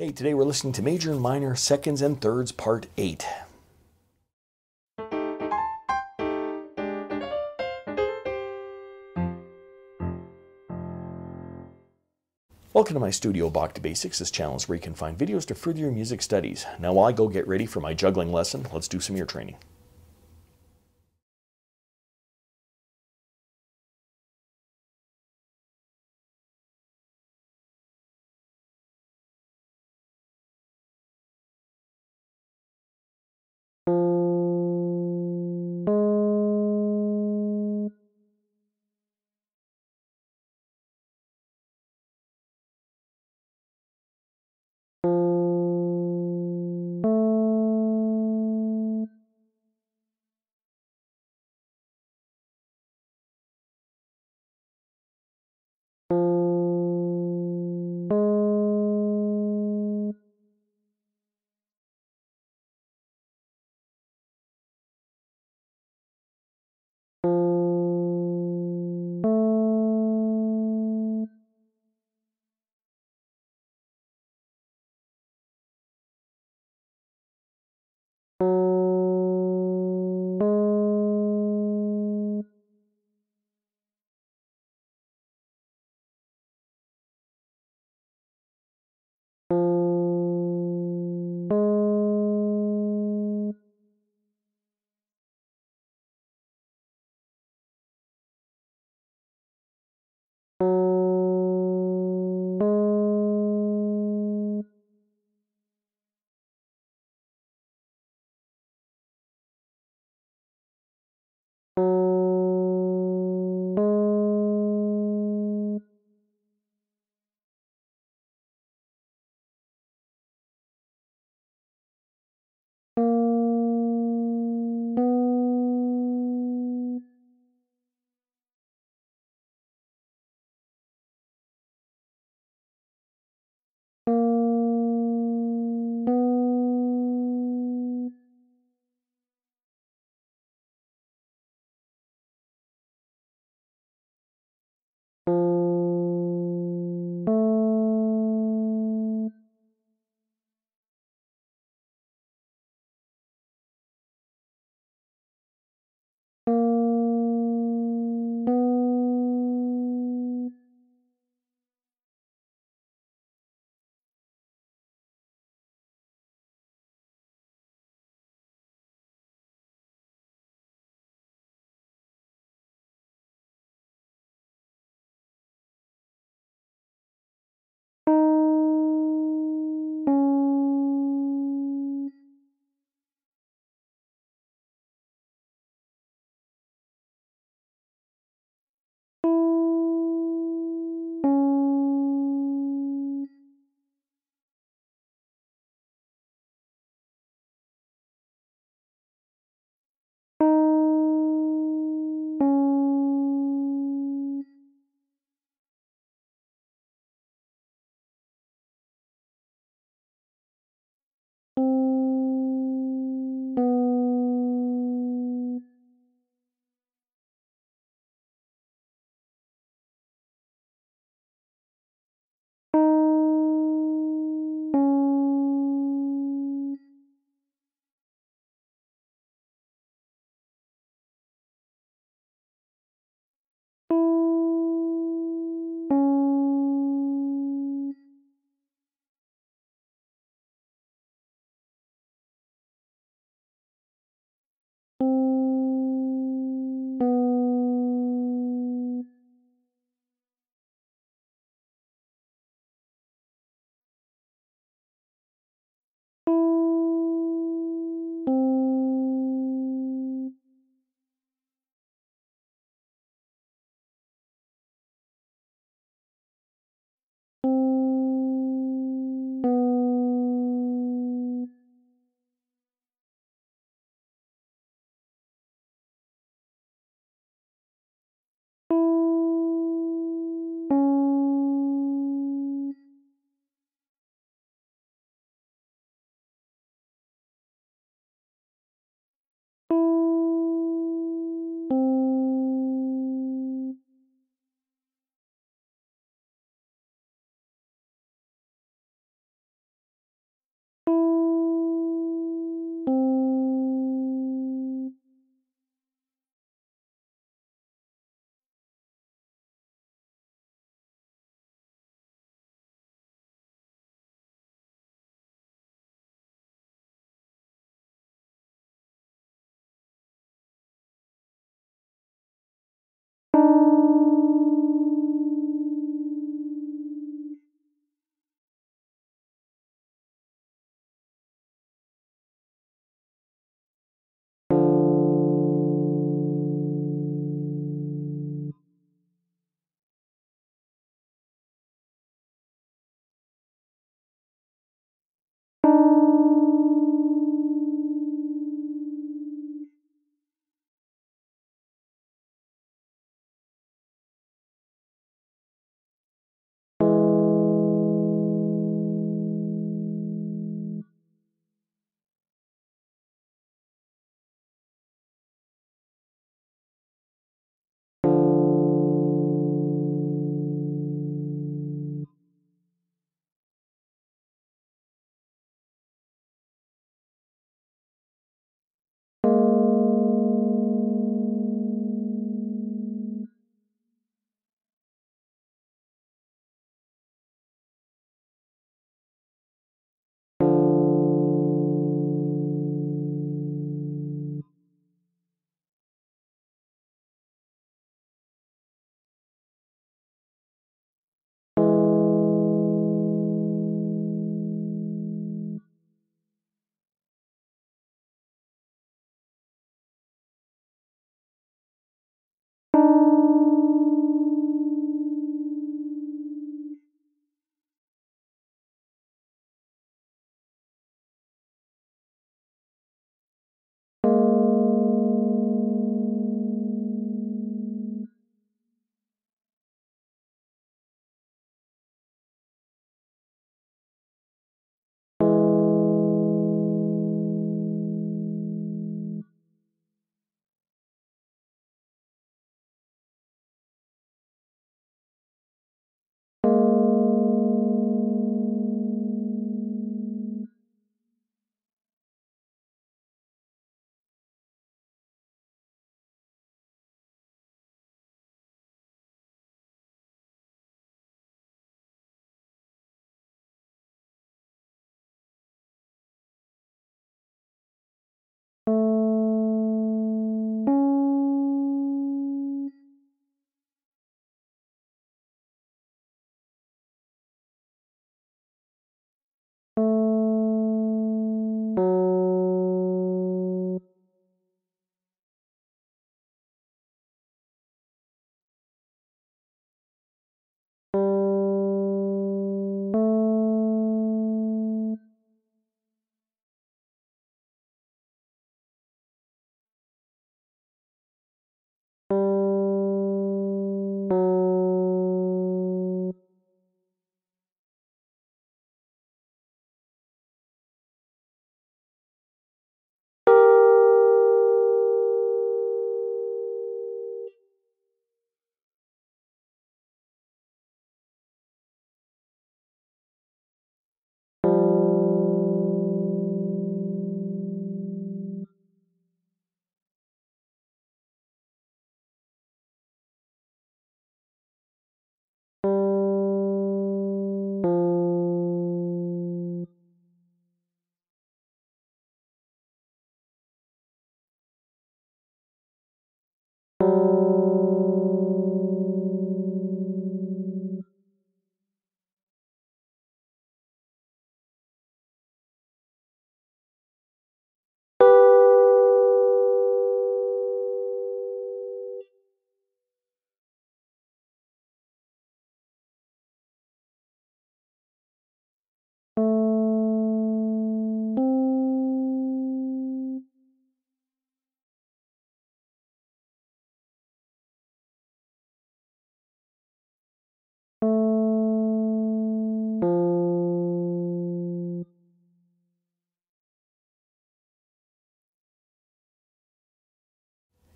Hey, today we're listening to Major and Minor Seconds and Thirds Part 8. Welcome to my studio, Bach to Basics. This channel is where you can find videos to further your music studies. Now while I go get ready for my juggling lesson, let's do some ear training.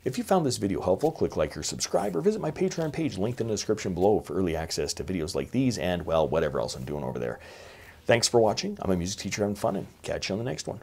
If you found this video helpful, click like or subscribe or visit my Patreon page linked in the description below for early access to videos like these and, well, whatever else I'm doing over there. Thanks for watching. I'm a music teacher having fun and catch you on the next one.